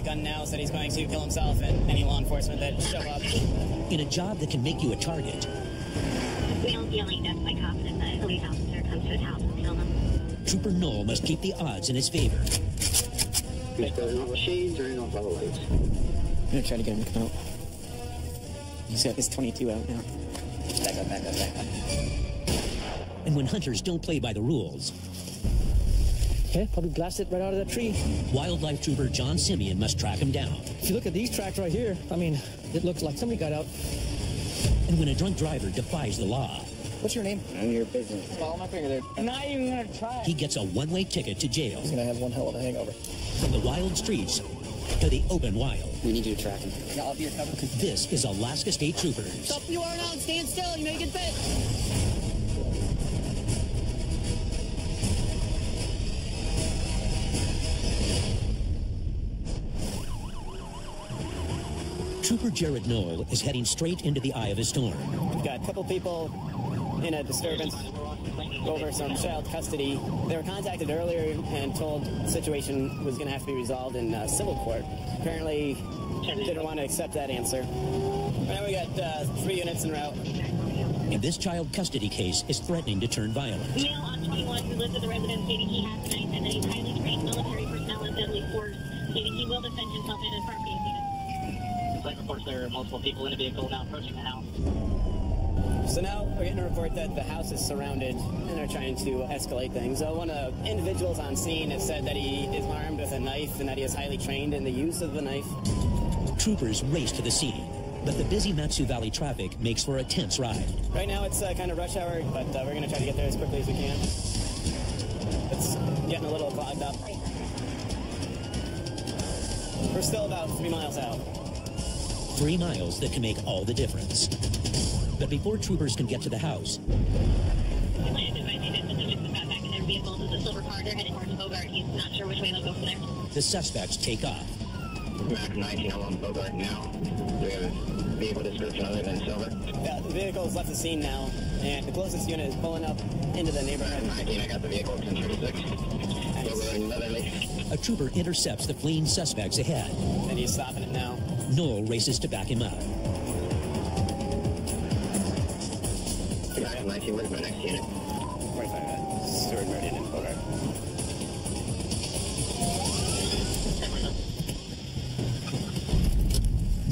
a gun now, said he's going to kill himself and any law enforcement that show up. In a job that can make you a target, We don't feel like that's by cops if the police officer comes to his house and kill them. Trooper Knoll must keep the odds in his favor. Mr. Shades or no follow lights? I'm gonna try to get him to come out. He's got his 22 out now. Back up, back up, back up. And when hunters don't play by the rules, Okay, probably blast it right out of that tree. wildlife trooper John Simeon must track him down. If you look at these tracks right here, I mean, it looks like somebody got out. And when a drunk driver defies the law, What's your name? None of your business. Follow my finger there. I'm not even gonna try. he gets a one-way ticket to jail. He's gonna have one hell of a hangover. From the wild streets to the open wild. We need you to track him. Yeah, I'll be your cover. This is Alaska State Troopers. Stop you are now. Stand still. You may get bit. Trooper Jared Knoll is heading straight into the eye of a storm. We've got a couple people in a disturbance over some child custody. They were contacted earlier and told the situation was going to have to be resolved in uh, civil court. Apparently, didn't want to accept that answer. Now we got uh, three units en route. And this child custody case is threatening to turn violent. Male on 21 who lives at the residence stating he has a knife and that he's highly trained military personnel in deadly force, stating he will defend himself and his property if needed. Like reports there are multiple people in a vehicle now approaching the house. So now we're getting a report that the house is surrounded and they're trying to escalate things. Uh, one of the individuals on scene has said that he is armed with a knife and that he is highly trained in the use of the knife. Troopers race to the scene, but the busy Matsu Valley traffic makes for a tense ride. Right now it's uh, kind of rush hour, but uh, we're going to try to get there as quickly as we can. It's getting a little clogged up. We're still about three miles out. Three miles that can make all the difference. But before troopers can get to the house, Atlanta advising that the subjects have got back in their vehicle to the silver car. They're heading towards Bogard. He's not sure which way they'll go from there. the suspects take off. Mac 19 along Bogard now. Do we have a vehicle description other than silver? Yeah, the left the scene now, and the closest unit is pulling up into the Mac neighborhood. 19, I got the vehicle 1036. Bogard and Leatherly. A trooper intercepts the fleeing suspects ahead. And he's stopping it now. Knoll races to back him up. Mac 19, where's my next unit? 45 minutes. Seward Meridian and Bogard.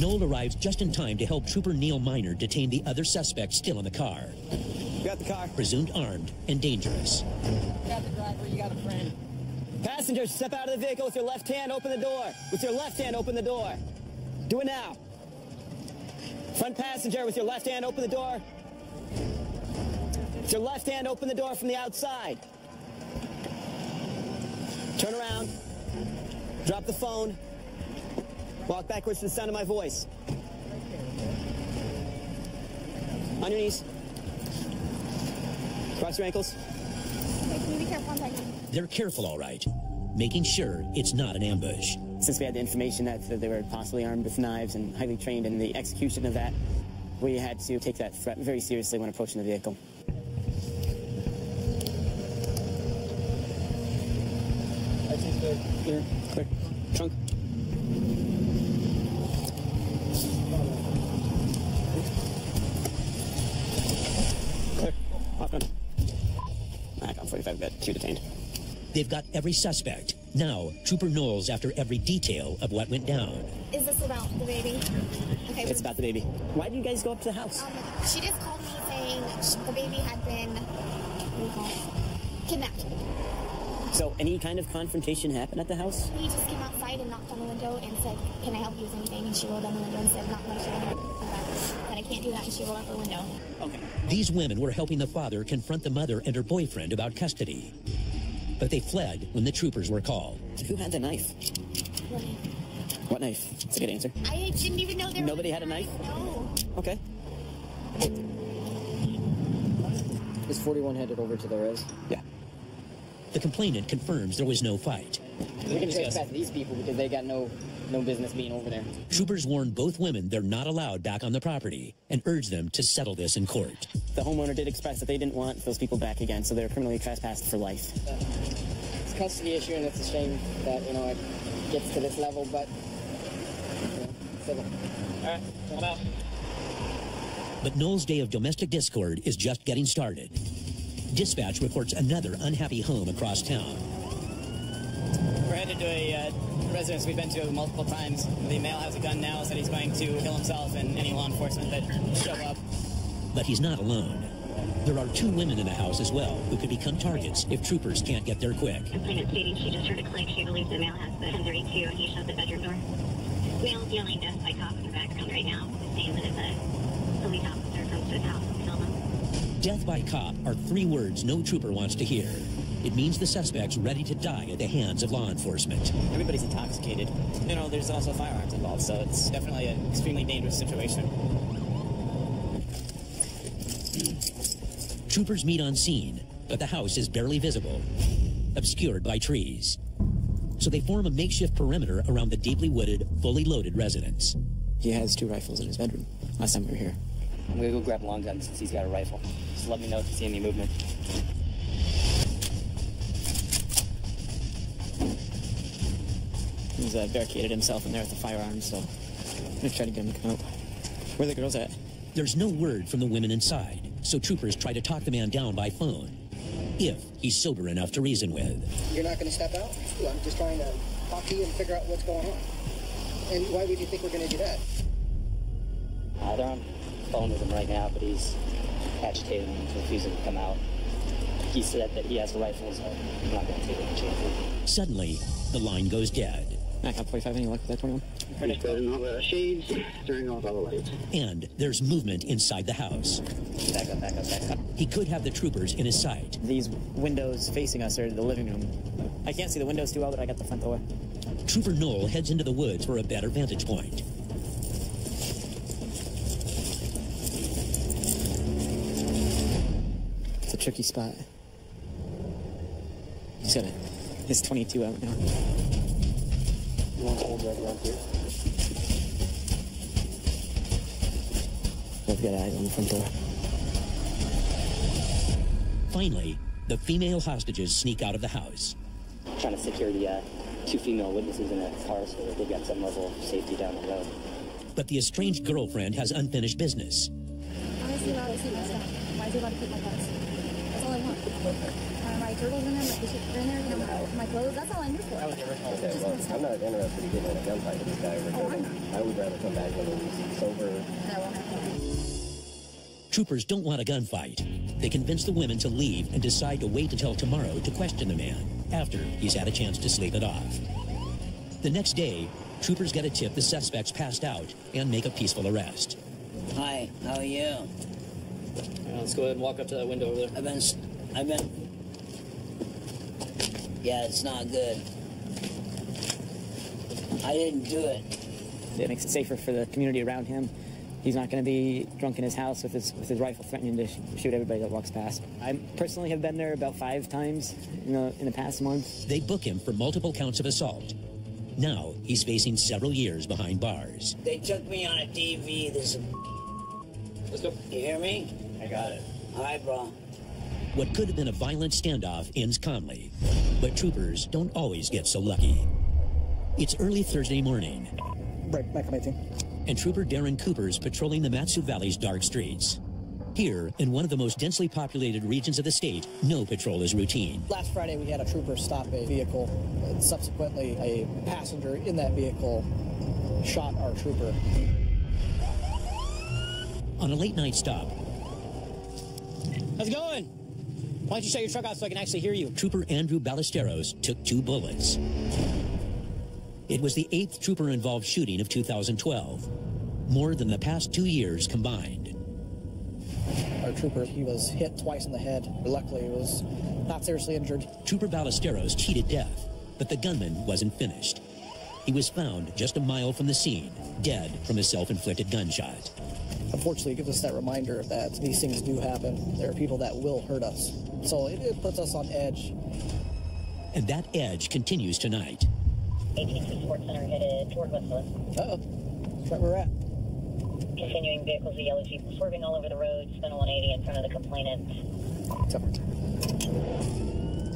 Knoll arrives just in time to help Trooper Neil Miner detain the other suspect still in the car, got the car. presumed armed and dangerous. You got the driver. You got a friend. Passengers, step out of the vehicle with your left hand, open the door. With your left hand, open the door. Do it now. Front passenger, with your left hand, open the door. With your left hand, open the door from the outside. Turn around. Drop the phone. Walk backwards to the sound of my voice. On your knees. Cross your ankles. Can you be careful one second? They're careful, all right, making sure it's not an ambush. Since we had the information that, that they were possibly armed with knives and highly trained in the execution of that, we had to take that threat very seriously when approaching the vehicle. Clear. Clear. Trunk. Clear. Back on 45 bed. Two detained. They've got every suspect. Now, Trooper Knoll's after every detail of what went down. Is this about the baby? Okay. It's about the baby. Why did you guys go up to the house? Um, she just called me saying the baby had been what do you call it? kidnapped. So, any kind of confrontation happened at the house? He just came outside and knocked on the window and said, "Can I help you with anything?" And she rolled down the window and said, "Not much." But I can't do that, and she rolled out the window. Okay. These women were helping the father confront the mother and her boyfriend about custody. But they fled when the troopers were called. Who had the knife? Really? What knife? That's a good answer. I didn't even know there. Nobody was had a knife? No. Okay. Is 41 headed over to the res? Yeah. The complainant confirms there was no fight. We can trace past these people because they got no no business being over there. Troopers warn both women they're not allowed back on the property and urge them to settle this in court. The homeowner did express that they didn't want those people back again, so they're criminally trespassed for life. It's a custody issue, and it's a shame that you know it gets to this level. But of them. All right, I'm out. But Knoll's day of domestic discord is just getting started. Dispatch reports another unhappy home across town. We're to a uh, residence we've been to multiple times. The male has a gun now, said he's going to kill himself and any law enforcement that show up. But he's not alone. There are two women in the house as well who could become targets if troopers can't get there quick. Complainant stating she just heard a click. She believes the male has the 1032 and he shut the bedroom door. Male's yelling death by cop in the background right now, saying that if a police officer comes to his house, he'll kill them. Death by cop are three words no trooper wants to hear. It means the suspect's ready to die at the hands of law enforcement. Everybody's intoxicated. You know, there's also firearms involved, so it's definitely an extremely dangerous situation. Troopers meet on scene, but the house is barely visible, obscured by trees. So they form a makeshift perimeter around the deeply wooded, fully loaded residence. He has two rifles in his bedroom. Last time we were here. I'm gonna go grab a long gun since he's got a rifle. Just let me know if you see any movement. He's uh, barricaded himself in there with the firearms, so I'm gonna try to get him to come out. Where are the girls at? There's no word from the women inside, so troopers try to talk the man down by phone. If he's sober enough to reason with. You're not going to step out? I'm just trying to talk to you and figure out what's going on. And why would you think we're going to do that? Uh, they're on phone with him right now, but he's agitated and refusing to come out. He said that he has a rifle, so I'm not going to take any chances. Suddenly, the line goes dead, Back up 45, any luck with that 21? Just closing all the shades, turning off all the lights. and there's movement inside the house. Back up, back up, back up. He could have the troopers in his sight. These windows facing us are the living room. I can't see the windows too well, but I got the front door. Trooper Knoll heads into the woods for a better vantage point. It's a tricky spot. He's got a, his 22 out now. You want to hold right around here? I've got eyes on the front door. Finally, the female hostages sneak out of the house. Trying to secure the uh, two female witnesses in a car so that they've got some level of safety down the road. But the estranged girlfriend has unfinished business. Honestly, I'd rather see my stuff. Why is he about to keep my clothes? That's all I want. My turtles in there, my t-shirt in there, you know, my, my clothes. That's all I'm here for. Okay, well, I'm not interested in getting in a gunfight with this guy over Oh, I'm here. I would rather come back when he's sober. That won't happen. Troopers don't want a gunfight. They convince the women to leave and decide to wait until tomorrow to question the man after he's had a chance to sleep it off. The next day, troopers get a tip the suspect's passed out and make a peaceful arrest. Hi, how are you? let's go ahead and walk up to that window over there. I've been, I've been. Yeah, it's not good. I didn't do it. It makes it safer for the community around him. He's not going to be drunk in his house with his, with his rifle threatening to sh- shoot everybody that walks past. I personally have been there about five times in the, in the past month. They book him for multiple counts of assault. Now he's facing several years behind bars. They took me on a DV. This. Let's go. You hear me? I got it. All right, bro. What could have been a violent standoff ends calmly, but troopers don't always get so lucky. It's early Thursday morning, Right, back on 18. and Trooper Darren Cooper's patrolling the Matsu Valley's dark streets. Here, in one of the most densely populated regions of the state, no patrol is routine. Last Friday, we had a trooper stop a vehicle. And subsequently, a passenger in that vehicle shot our trooper. On a late night stop, How's it going? Why don't you shut your truck out so I can actually hear you? Trooper Andrew Ballesteros took two bullets. It was the eighth trooper involved shooting of 2012, more than the past two years combined. Our trooper, he was hit twice in the head. Luckily, he was not seriously injured. Trooper Ballesteros cheated death, but the gunman wasn't finished. He was found just a mile from the scene, dead from a self inflicted gunshot. Unfortunately, it gives us that reminder that these things do happen. There are people that will hurt us. So it, it puts us on edge. And that edge continues tonight. 18th Sports Center headed toward Westwood. Uh-oh. That's where we're at. Continuing vehicles, the yellow Jeep swerving all over the road, spin 180 in front of the complainant.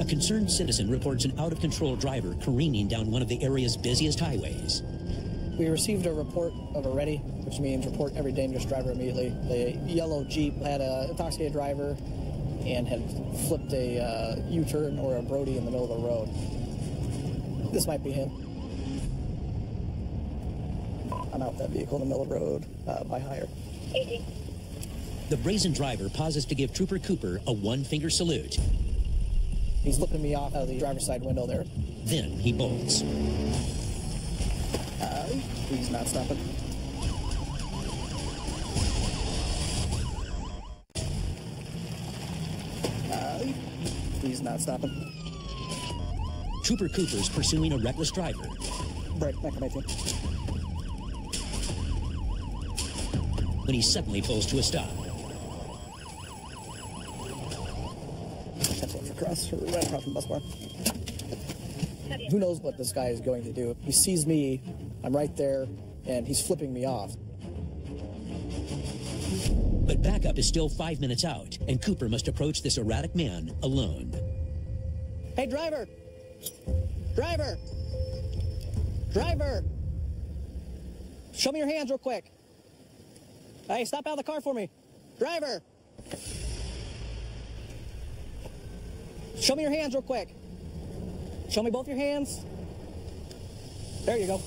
A concerned citizen reports an out of control driver careening down one of the area's busiest highways. We received a report of a ready, which means report every dangerous driver immediately. The yellow Jeep had an intoxicated driver and had flipped a uh, U-turn or a Brody in the middle of the road. This might be him. I'm out that vehicle in the middle of the road uh, by higher. The brazen driver pauses to give Trooper Cooper a one finger salute. He's flipping me off out of the driver's side window there. Then he bolts. He's not stopping. Uh, he's not stopping. Trooper Cooper's pursuing a reckless driver. Brake, back on my team. when he suddenly pulls to a stop. That's one for cross, right across from bus bar. Who knows what this guy is going to do? He sees me, I'm right there, and he's flipping me off. But backup is still five minutes out, and Cooper must approach this erratic man alone. Hey, driver! Driver! Driver! Show me your hands real quick. Hey, stop out of the car for me. Driver! Show me your hands real quick. Show me both your hands. There you go.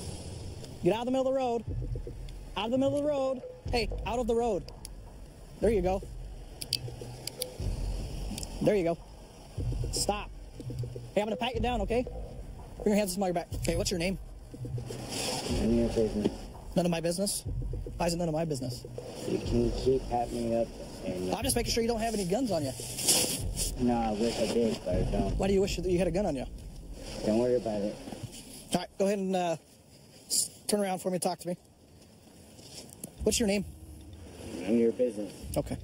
Get out of the middle of the road. Out of the middle of the road. Hey, out of the road. There you go. There you go. Stop. Hey, I'm gonna pat you down, okay? Bring your hands to my back. Okay, what's your name? None of your business. None of my business. Why is it none of my business? You can keep patting me up and I'm just making sure you don't have any guns on you. no, I wish I did, but I don't. Why do you wish that you had a gun on you? Don't worry about it. All right, go ahead and uh, turn around for me talk to me. What's your name? None of your business. Okay.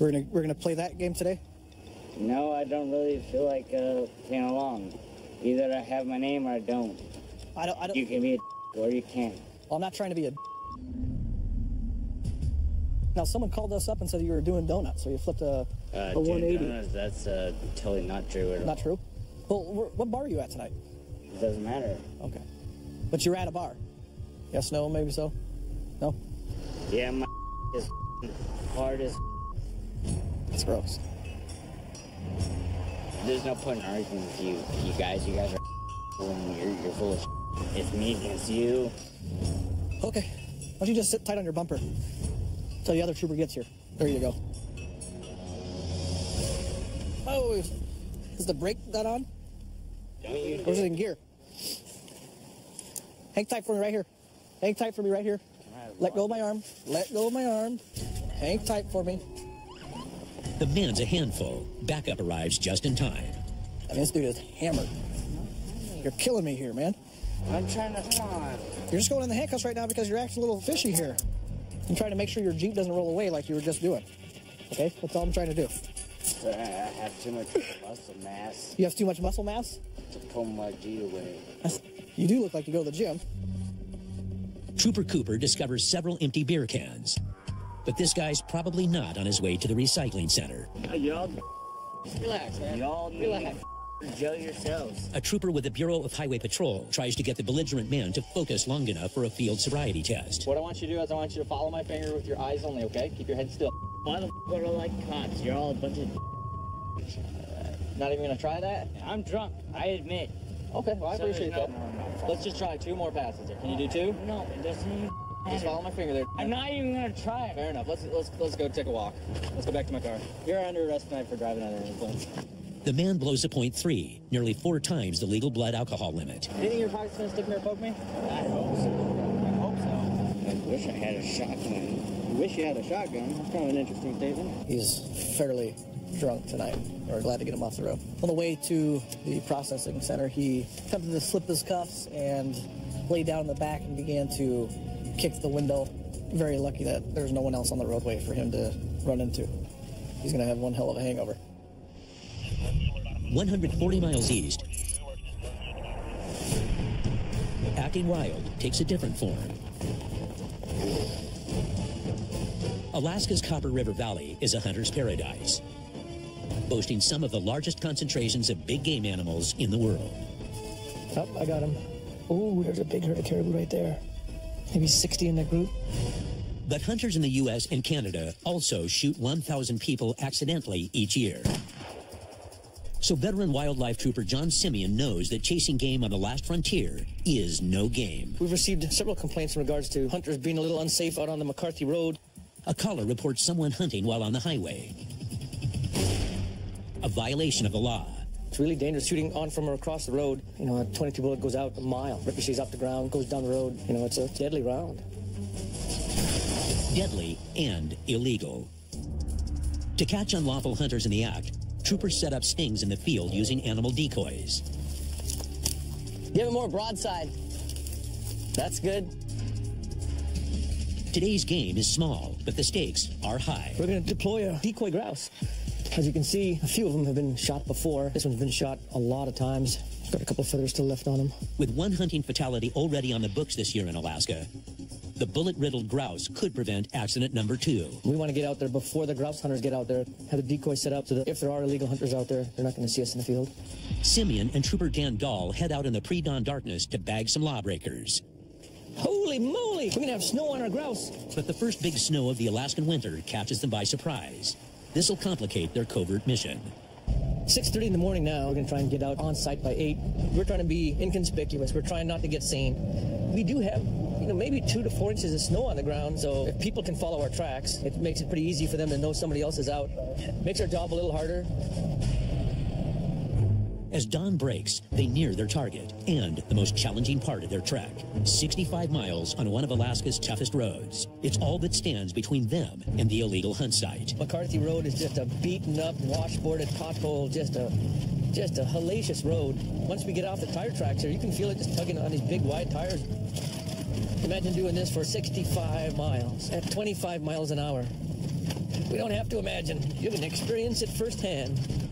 We're gonna we're gonna play that game today. No, I don't really feel like uh, playing along. Either I have my name or I don't. I don't. I don't. You can be a or you can't. Well, I'm not trying to be a. Now, someone called us up and said you were doing donuts, so you flipped a, Uh, a 180. donuts, that's uh, totally not true at all. Not true. Well, what bar are you at tonight? It doesn't matter. Okay. But you're at a bar. Yes, no, maybe so. No. Yeah, my is hard as. It's gross. There's no point in arguing with you, you guys. You guys are you're, you're full of. It's me against you. Okay. Why don't you just sit tight on your bumper until the other trooper gets here? There you go. Oh, is, the brake not on? Don't you? Or is it in gear? Hang tight for me right here. Hang tight for me right here. Let go of my arm. Let go of my arm. Hang tight for me. The man's a handful. Backup arrives just in time. I mean, this dude is hammered. You're killing me here, man. I'm trying to. Come on. You're just going in the handcuffs right now because you're acting a little fishy here. I'm trying to make sure your Jeep doesn't roll away like you were just doing. Okay? That's all I'm trying to do. I have too much muscle mass You have too much muscle mass? to pull my G away. You do look like you go to the gym. Trooper Cooper discovers several empty beer cans. But this guy's probably not on his way to the recycling center. Y'all, relax, man. Y'all relax. Jail yourselves. A trooper with the Bureau of Highway Patrol tries to get the belligerent man to focus long enough for a field sobriety test. What I want you to do is I want you to follow my finger with your eyes only, okay? Keep your head still. Why the f are like cops? You're all a bunch of. Not even gonna try that? I'm drunk. I admit. Okay, well I So appreciate there's that. Let's just try two more passes here. Can you do two? No, it doesn't even. Just follow my finger there. I'm not even gonna try it. Fair enough. Let's let's let's go take a walk. Let's go back to my car. You're under arrest tonight for driving under the influence. The man blows a point three, nearly four times the legal blood alcohol limit. You think your pocket's gonna stick in there poke me? I hope so. I hope so. I wish I had a shotgun. You wish you had a shotgun. That's kind of an interesting statement. He's fairly drunk tonight. We're glad to get him off the road. On the way to the processing center, he attempted to slip his cuffs and lay down in the back and began to kick the window. Very lucky that there's no one else on the roadway for him to run into. He's going to have one hell of a hangover. 140 miles east. Acting wild takes a different form. Alaska's Copper River Valley is a hunter's paradise, boasting some of the largest concentrations of big game animals in the world. Oh, I got him. Oh, there's a big herd of caribou right there. maybe 60 in that group. But hunters in the U.S. and Canada also shoot 1,000 people accidentally each year. So veteran wildlife trooper John Simeon knows that chasing game on the last frontier is no game. We've received several complaints in regards to hunters being a little unsafe out on the McCarthy Road. A caller reports someone hunting while on the highway. A violation of the law. It's really dangerous shooting on from or across the road. You know, a 22 bullet goes out a mile, ricochets off the ground, goes down the road. You know, it's a deadly round. Deadly and illegal. To catch unlawful hunters in the act, troopers set up stings in the field using animal decoys. Give it more broadside. That's good. Today's game is small, but the stakes are high. We're going to deploy a decoy grouse. As you can see, a few of them have been shot before. This one's been shot a lot of times. Got a couple of feathers still left on him. With one hunting fatality already on the books this year in Alaska, the bullet-riddled grouse could prevent accident number two. We want to get out there before the grouse hunters get out there, have the decoy set up so that if there are illegal hunters out there, they're not going to see us in the field. Simeon and Trooper Dan Dahl head out in the pre-dawn darkness to bag some lawbreakers. Holy moly! We're going to have snow on our grouse. But the first big snow of the Alaskan winter catches them by surprise. This will complicate their covert mission. 6.30 in the morning now. We're going to try and get out on site by 8. We're trying to be inconspicuous. We're trying not to get seen. We do have, you know, maybe two to four inches of snow on the ground, so if people can follow our tracks, it makes it pretty easy for them to know somebody else is out. Makes our job a little harder. As dawn breaks, they near their target and the most challenging part of their trek 65 miles on one of Alaska's toughest roads. It's all that stands between them and the illegal hunt site. McCarthy Road is just a beaten up, washboarded pothole, just a just a hellacious road. Once we get off the tire tracks here, you can feel it just tugging on these big wide tires. Imagine doing this for 65 miles at 25 miles an hour. We don't have to imagine. You can experience it firsthand.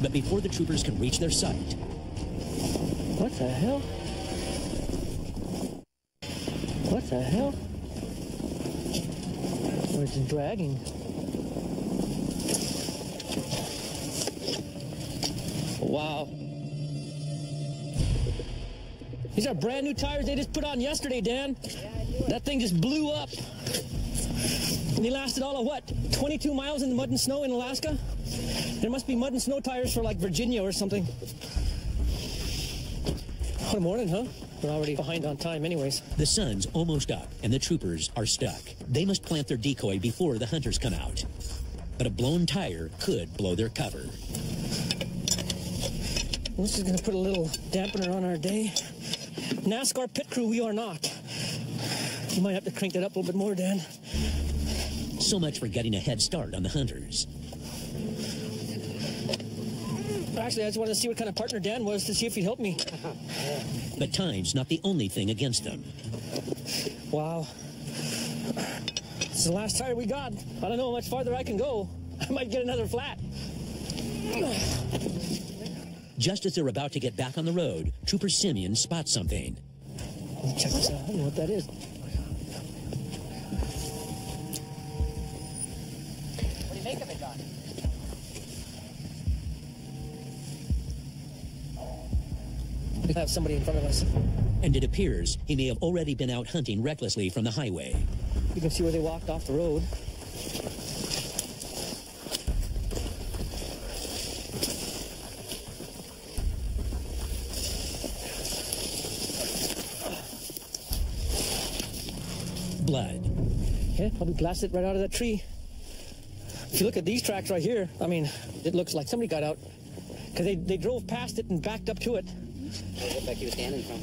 But before the troopers can reach their site, What the hell? What the hell? Oh, it's dragging. Wow. These are brand new tires they just put on yesterday, Dan. That thing just blew up. And they lasted all of what? 22 miles in the mud and snow in Alaska? There must be mud and snow tires for like Virginia or something. What a morning, huh? We're already behind on time anyways. the sun's almost up and the troopers are stuck. They must plant their decoy before the hunters come out. But a blown tire could blow their cover. This is gonna put a little dampener on our day. NASCAR pit crew, we are not. You might have to crank that up a little bit more, Dan. So much for getting a head start on the hunters. Actually, I just wanted to see what kind of partner Dan was to see if he'd help me. But time's not the only thing against them. Wow. This is the last tire we got. I don't know how much farther I can go. I might get another flat. Just as they're about to get back on the road, Trooper Simeon spots something. Check this out. I don't know what that is. We have somebody in front of us. And it appears he may have already been out hunting recklessly from the highway. You can see where they walked off the road. Blood. Yeah, probably blasted right out of that tree. If you look at these tracks right here, I mean, it looks like somebody got out. Because they, they drove past it and backed up to it. It looked like he was standing from.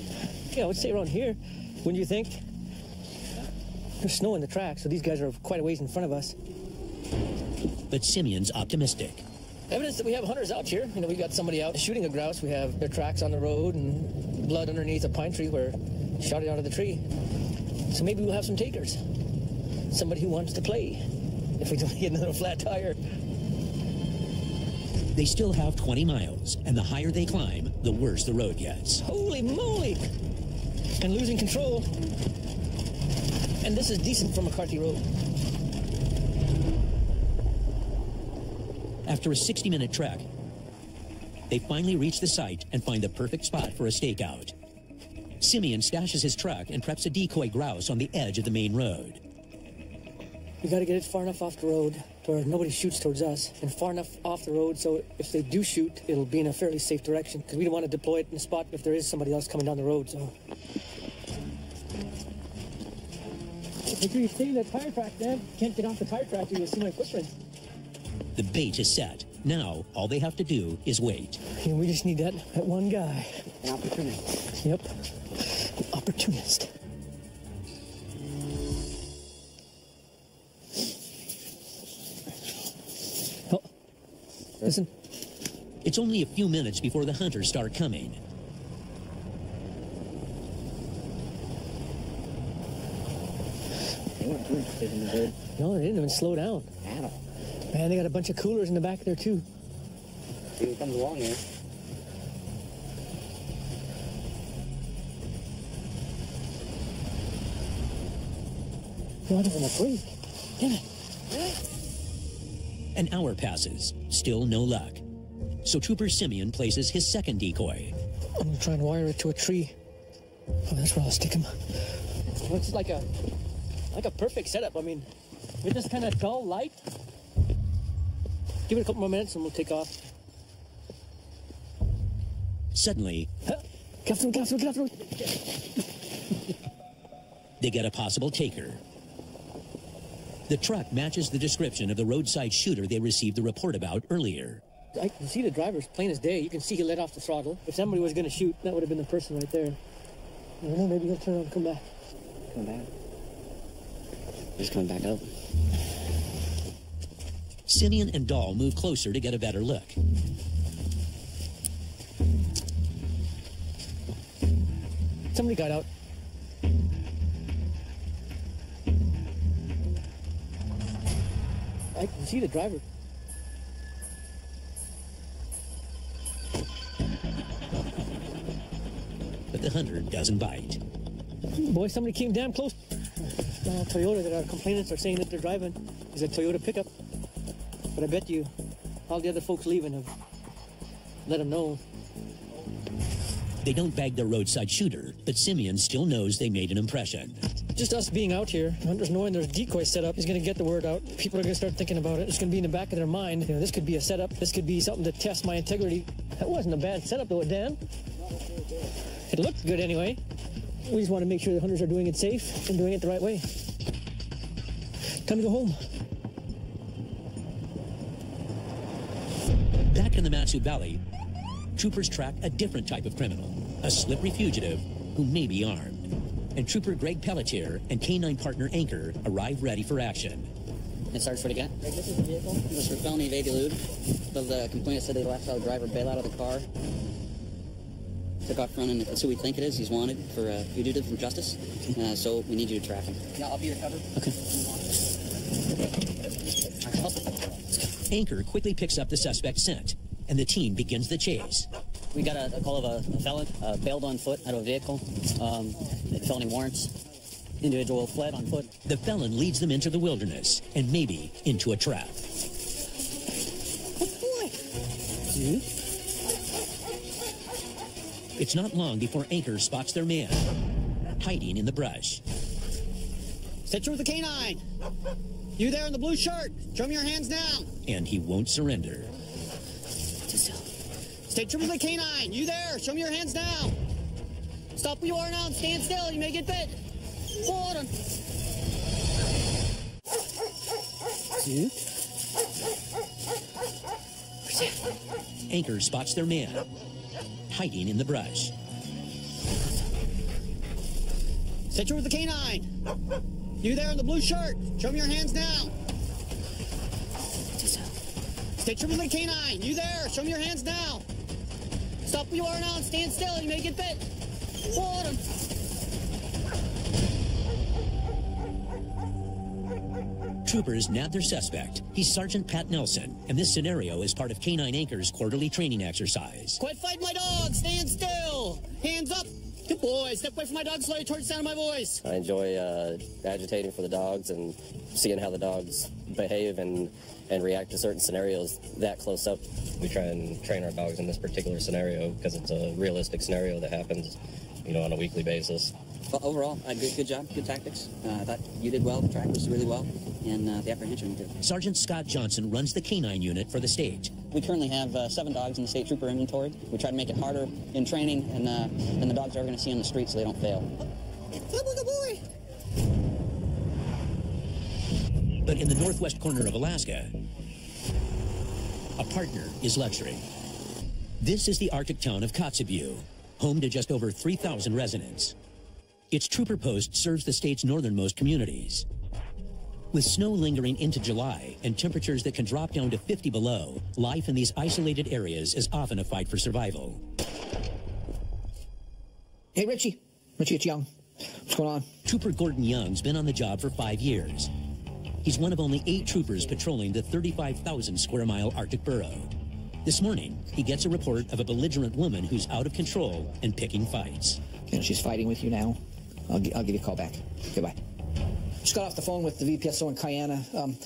Yeah, I would say around here. Wouldn't you think? There's snow in the track, so these guys are quite a ways in front of us. But Simeon's optimistic. Evidence that we have hunters out here. You know, we got somebody out shooting a grouse. We have their tracks on the road and blood underneath a pine tree where shot it out of the tree. So maybe we'll have some takers. Somebody who wants to play. If we don't get another flat tire. They still have 20 miles, and the higher they climb, the worse the road gets. Holy moly! And losing control. And this is decent for McCarthy Road. After a 60 minute trek, they finally reach the site and find the perfect spot for a stakeout. Simeon stashes his truck and preps a decoy grouse on the edge of the main road. We got to get it far enough off the road where nobody shoots towards us, and far enough off the road so if they do shoot, it'll be in a fairly safe direction. Because we don't want to deploy it in a spot if there is somebody else coming down the road. So. Make sure you stay in that tire track, man. Can't get off the tire track, or you'll see my footprints. The bait is set. Now, all they have to do is wait. And we just need that, that one guy. An opportunist. Yep. Opportunist. Listen. It's only a few minutes before the hunters start coming. They weren't too interested in the bird. No, they didn't even slow down. At all. Man, they got a bunch of coolers in the back there, too. See who comes along here. Not even a break. Damn it. An hour passes. Still no luck. So Trooper Simeon places his second decoy. I'm gonna try and wire it to a tree. Oh, that's where I'll stick him. Looks like a like a perfect setup. I mean, with this kind of dull light. Give it a couple more minutes and we'll take off. Suddenly, Huh. Get off the get off the get off the they get a possible taker. The truck matches the description of the roadside shooter they received the report about earlier. I can see the driver's plain as day. You can see he let off the throttle. If somebody was gonna shoot, that would have been the person right there. I don't know, maybe he'll turn around and come back. Come back. He's coming back up. Simeon and Dahl move closer to get a better look. Somebody got out. I can see the driver. But the hunter doesn't bite. Boy, somebody came damn close. Uh, Toyota that our complainants are saying that they're driving is a Toyota pickup. But I bet you all the other folks leaving have let them know. They don't bag their roadside shooter, but Simeon still knows they made an impression. Just us being out here, hunters knowing there's decoys set up is going to get the word out. People are going to start thinking about it. It's going to be in the back of their mind. You know, this could be a setup. This could be something to test my integrity. That wasn't a bad setup, though, Dan. It looked good anyway. We just want to make sure the hunters are doing it safe and doing it the right way. Time to go home. Back in the Matsu Valley, troopers track a different type of criminal, a slippery fugitive who may be armed. And Trooper Greg Pelletier and K-9 partner Anchor arrive ready for action. And Sarge, what do you got? This is the vehicle. It was for felony evade elude. The, the complainant said they left out the driver bail out of the car. Took off running. That's who we think it is. He's wanted for uh, fugitive from justice. Uh, so we need you to track him. Yeah, I'll be your cover. Okay. Anchor quickly picks up the suspect's scent, and the team begins the chase. We got a, a call of a, a felon uh, bailed on foot out of a vehicle. Um, felony warrants. Individual fled on foot. The felon leads them into the wilderness, and maybe into a trap. It's not long before Anchor spots their man, hiding in the brush. Stay with the canine. You there in the blue shirt? Show me your hands now. And he won't surrender. Stay true with the canine. You there? Show me your hands now. Stop where you are now and stand still. You may get bit. Hold on. Anchor spots their man, hiding in the brush. Stay true with the canine. You there in the blue shirt? Show me your hands now. Stay true with the canine. You there? Show me your hands now. Stop where you are now and stand still. You may get bit. Hold on. Troopers nab their suspect. He's Sergeant Pat Nelson, and this scenario is part of K-9 Anchor's quarterly training exercise. Quit fighting my dog. Stand still. Hands up. Good boy. Step away from my dog slowly towards the sound of my voice. I enjoy uh, agitating for the dogs and seeing how the dogs behave and, and react to certain scenarios that close up. We try and train our dogs in this particular scenario because it's a realistic scenario that happens you know, on a weekly basis. Well, overall, uh, good, good job, good tactics. Uh, I thought you did well, the track was really well, and uh, the apprehension did. Sergeant Scott Johnson runs the canine unit for the state. We currently have uh, seven dogs in the state trooper inventory. We try to make it harder in training, and uh, and the dogs are going to see on the street so they don't fail. But in the northwest corner of Alaska, a partner is luxury. This is the Arctic town of Kotzebue, home to just over 3,000 residents. Its trooper post serves the state's northernmost communities. With snow lingering into July and temperatures that can drop down to 50 below, life in these isolated areas is often a fight for survival. Hey, Richie. Richie, it's Young. What's going on? Trooper Gordon Young's been on the job for five years. He's one of only eight troopers patrolling the 35,000 square mile Arctic borough. This morning, he gets a report of a belligerent woman who's out of control and picking fights. And she's fighting with you now. I'll, I'll give you a call back. Goodbye. Just got off the phone with the VPSO in Kiana. Um,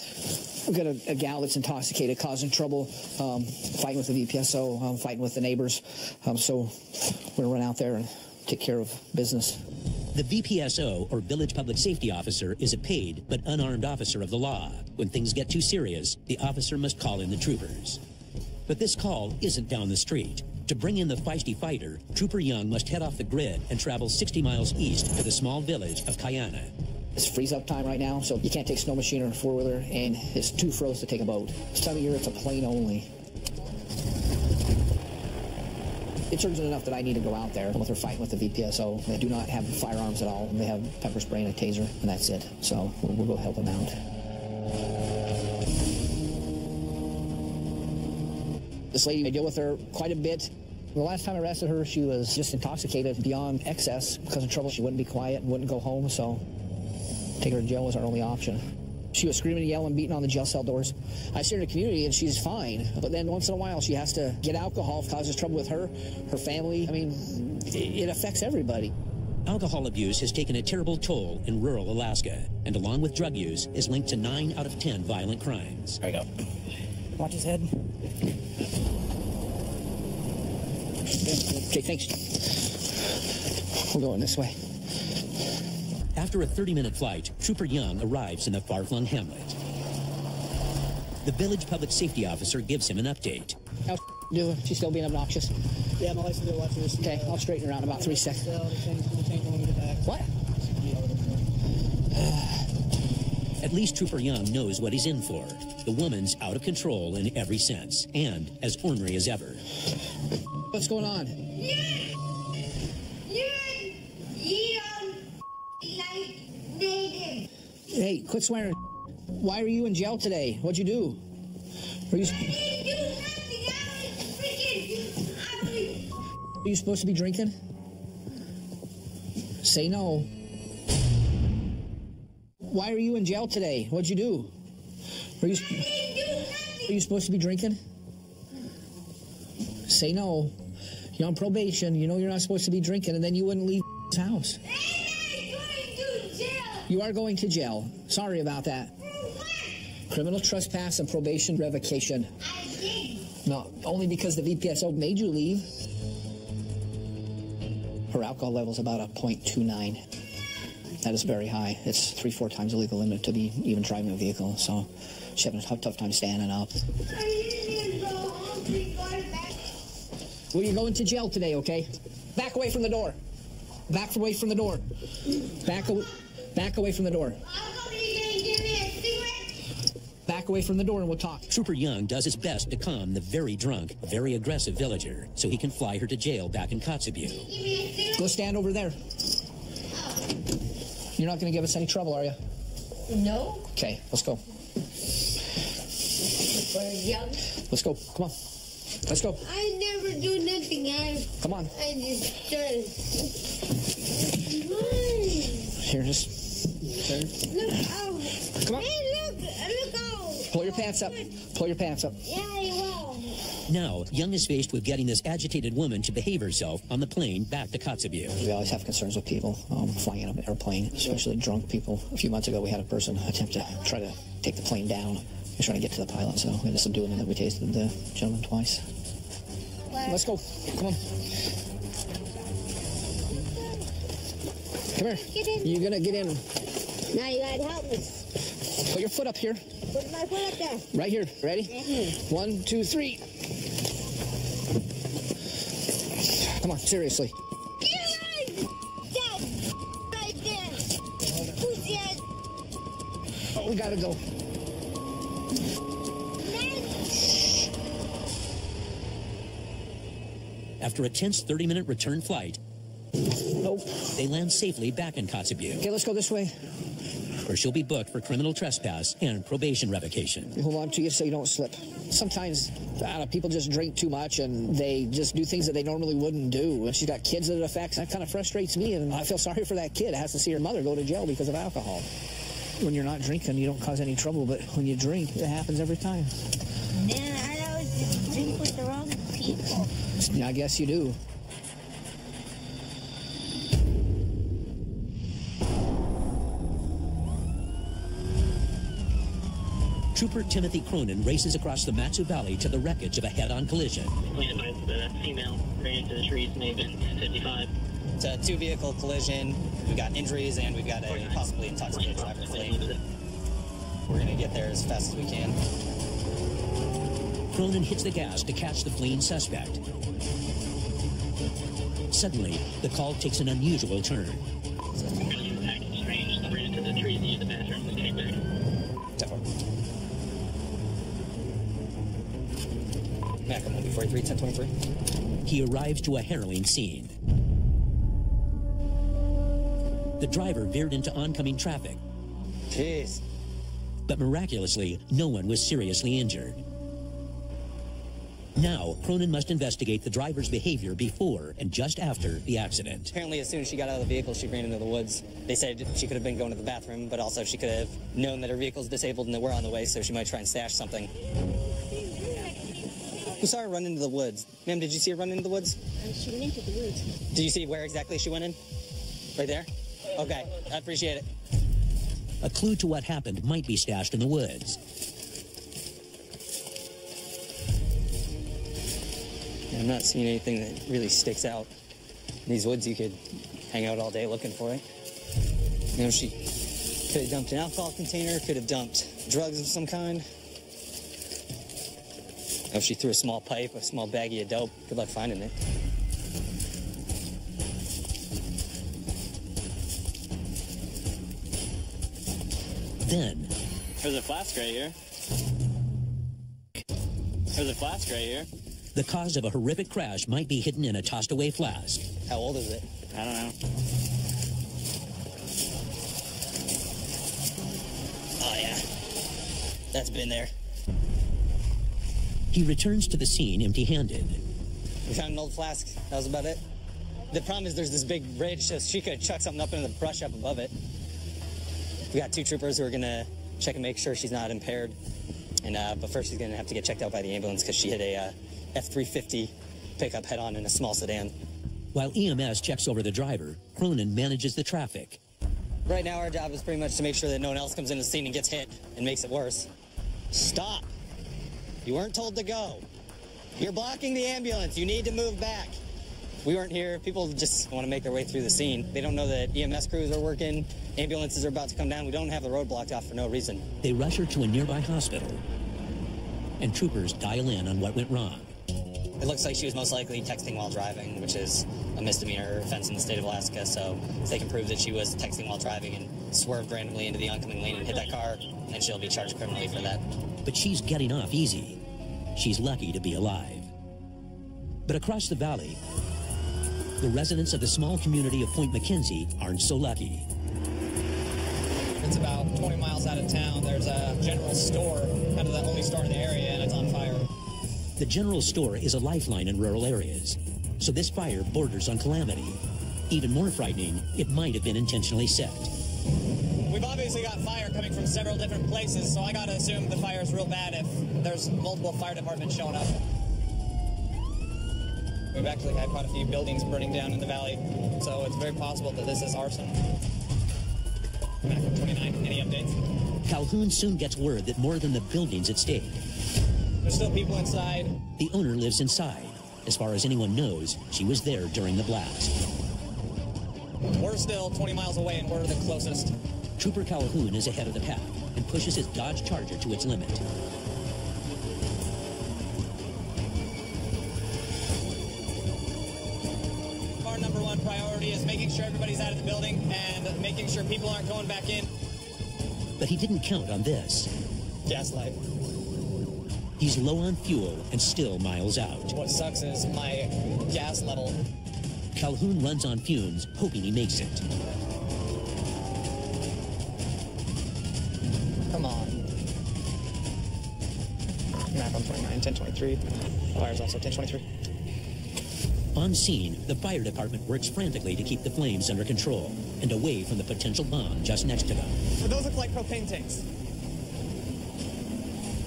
we've got a, a gal that's intoxicated, causing trouble, um, fighting with the VPSO, um, fighting with the neighbors. Um, so we're going to run out there and take care of business. The VPSO, or Village Public Safety Officer, is a paid but unarmed officer of the law. When things get too serious, the officer must call in the troopers. But this call isn't down the street. To bring in the feisty fighter, Trooper Young must head off the grid and travel 60 miles east to the small village of Kiana. It's freeze up time right now, so you can't take snow machine or a four wheeler, and it's too froze to take a boat. This time of year, it's a plane only. It's urgent enough that I need to go out there. They're fighting with the VPSO. They do not have firearms at all. They have pepper spray and a taser, and that's it. So we'll, we'll go help them out. This lady, I deal with her quite a bit. The last time I arrested her, she was just intoxicated beyond excess because of trouble. She wouldn't be quiet and wouldn't go home, so take her to jail was our only option. She was screaming, and yelling, beating on the jail cell doors. I see her in the community and she's fine, but then once in a while she has to get alcohol, causes trouble with her, her family. I mean, it, it affects everybody. Alcohol abuse has taken a terrible toll in rural Alaska, and along with drug use, is linked to 9 out of 10 violent crimes. There you go. Watch his head. Okay, thanks. We're going this way. After a 30-minute flight, Trooper Young arrives in the far-flung hamlet. The village public safety officer gives him an update. How do she's still being obnoxious? Yeah, my license plate watches. Okay, I'll straighten her out in about three seconds. What? At least Trooper Young knows what he's in for. The woman's out of control in every sense, and as ornery as ever. What's going on? Hey, quit swearing. Why are you in jail today? What'd you do? Are you, are you supposed to be drinking? Say no. Why are you in jail today? What'd you do? Are you, are you supposed to be drinking? Say no. You're on probation. You know you're not supposed to be drinking, and then you wouldn't leave his house. You are going to jail. Sorry about that. Criminal trespass and probation revocation. No, only because the VPSO made you leave. Her alcohol level is about a 0.29. That is very high. It's three, four times the legal limit to be even driving a vehicle. So she's having a tough, time standing up. Well, you're going to jail today, okay? Back away from the door. Back away from the door. Back, aw- back away from the door. Back away from the door and we'll talk. Trooper Young does his best to calm the very drunk, very aggressive villager so he can fly her to jail back in Kotzebue. Go stand over there. You're not going to give us any trouble, are you? No. Okay, let's go. We're young. Let's go. Come on. Let's go. I never do nothing. I. Come on. I just done. Here, just Look out. Come on. Hey, look. Look out. pull your pants up. Pull your pants up. Yeah, I will. Now, Young is faced with getting this agitated woman to behave herself on the plane back to Kotzebue. We always have concerns with people um, flying in an airplane, especially drunk people. A few months ago, we had a person attempt to try to take the plane down. He was trying to get to the pilot, so we had to subdue him, and then we tasted the gentleman twice. Let's go. Come on. Come here. You're gonna get in. Now you gotta help me. Put your foot up here. Put my foot up there. Right here. Ready? Mhm. One, two, three. Come on, seriously. Get right. That right there. Who's that? Oh, we gotta go. After a tense 30 minute return flight, Nope. they land safely back in Kotzebue, Okay, let's go this way. where she'll be booked for criminal trespass and probation revocation. Hold on to you so you don't slip. Sometimes I don't know, people just drink too much and they just do things that they normally wouldn't do. And she's got kids that it affects. That kind of frustrates me, and I feel sorry for that kid. Has to see her mother go to jail because of alcohol. When you're not drinking, you don't cause any trouble, but when you drink, it happens every time. Man, I always drink with the wrong people. Yeah, I guess you do. Trooper Timothy Cronin races across the Mat-Su Valley to the wreckage of a head-on collision. We advise the female ran into the trees, may have been 55. It's a two vehicle collision. We've got injuries and we've got a possibly intoxicated driver fleeing. We're going to get there as fast as we can. Cronin hits the gas to catch the fleeing suspect. Suddenly, the call takes an unusual turn. Mac, I'm 143, 1023. He arrives to a harrowing scene. The driver veered into oncoming traffic. Jeez. But miraculously, no one was seriously injured. Now, Cronin must investigate the driver's behavior before and just after the accident. Apparently, as soon as she got out of the vehicle, she ran into the woods. They said she could have been going to the bathroom, but also she could have known that her vehicle's disabled and that we're on the way, so she might try and stash something. We saw her run into the woods. Ma'am, did you see her run into the woods? She went into the woods. Did you see where exactly she went in? Right there? Okay, I appreciate it. A clue to what happened might be stashed in the woods. I'm not seeing anything that really sticks out. In these woods, you could hang out all day looking for it. You know, she could have dumped an alcohol container, could have dumped drugs of some kind. You if she threw a small pipe, a small baggie of dope, good luck finding it. Then, There's a flask right here. There's a flask right here. the cause of a horrific crash might be hidden in a tossed away flask. How old is it? I don't know. Oh, yeah. That's been there. He returns to the scene empty handed. We found an old flask. That was about it. The problem is there's this big ridge, so she could chuck something up into the brush up above it. We got two troopers who are gonna check and make sure she's not impaired. And uh, but first she's gonna have to get checked out by the ambulance because she hit a uh, F-350 pickup head-on in a small sedan. While EMS checks over the driver, Cronin manages the traffic. Right now our job is pretty much to make sure that no one else comes in the scene and gets hit and makes it worse. Stop! You weren't told to go. You're blocking the ambulance. You need to move back. We weren't here. People just want to make their way through the scene. They don't know that EMS crews are working, ambulances are about to come down. We don't have the road blocked off for no reason. They rush her to a nearby hospital, and troopers dial in on what went wrong. It looks like she was most likely texting while driving, which is a misdemeanor offense in the state of Alaska. So if they can prove that she was texting while driving and swerved randomly into the oncoming lane and hit that car, then she'll be charged criminally for that. But she's getting off easy. She's lucky to be alive. But across the valley, the residents of the small community of Point MacKenzie aren't so lucky. It's about 20 miles out of town. There's a general store, kind of the only store in the area, and it's on fire. The general store is a lifeline in rural areas, so this fire borders on calamity. Even more frightening, it might have been intentionally set. We've obviously got fire coming from several different places, so I gotta assume the fire's real bad if there's multiple fire departments showing up. We've actually had quite a few buildings burning down in the valley, so it's very possible that this is arson. Mac 29, any updates? Calhoun soon gets word that more than the buildings at stake. There's still people inside. The owner lives inside. As far as anyone knows, she was there during the blast. We're still 20 miles away, and we're the closest. Trooper Calhoun is ahead of the pack and pushes his Dodge Charger to its limit. Priority is making sure everybody's out of the building and making sure people aren't going back in. But he didn't count on this. Gaslight. He's low on fuel and still miles out. What sucks is my gas level. Calhoun runs on fumes, hoping he makes it. Come on. Map on 29, 1023. Fire's also 1023. On scene, the fire department works frantically to keep the flames under control and away from the potential bomb just next to them. But those look like propane tanks.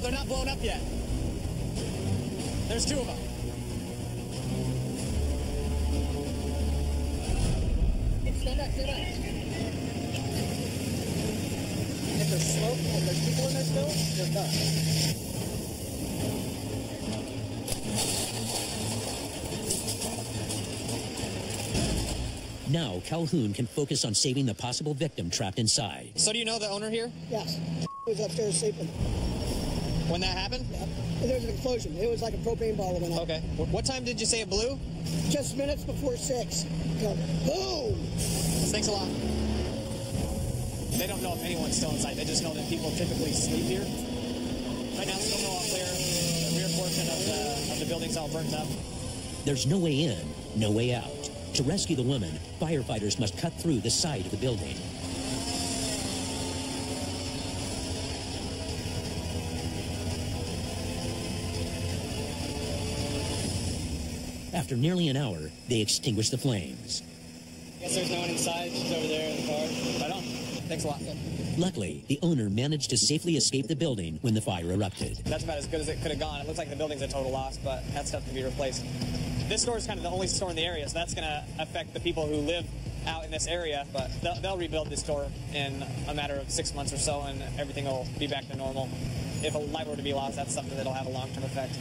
They're not blown up yet. There's two of them. Stand up, stand up. If there's smoke and there's people in there still, they're done. Now, Calhoun can focus on saving the possible victim trapped inside. So do you know the owner here? Yes. He was upstairs sleeping. When that happened? Yep. There was an explosion. It was like a propane ball went off. Okay. What time did you say it blew? Just minutes before six. Go, Boom! Thanks a lot. They don't know if anyone's still inside. They just know that people typically sleep here. Right now, still no all clear. The rear portion of the, of the building's all burnt up. There's no way in, no way out. To rescue the woman, firefighters must cut through the side of the building. After nearly an hour, they extinguish the flames. I Guess there's no one inside. She's over there in the car. Right on. Thanks a lot. Luckily, the owner managed to safely escape the building when the fire erupted. That's about as good as it could have gone. It looks like the building's a total loss, but that stuff can be replaced. This store is kind of the only store in the area, so that's going to affect the people who live out in this area. But they'll, they'll rebuild this store in a matter of six months or so, and everything will be back to normal. If a light were to be lost, that's something that'll have a long-term effect.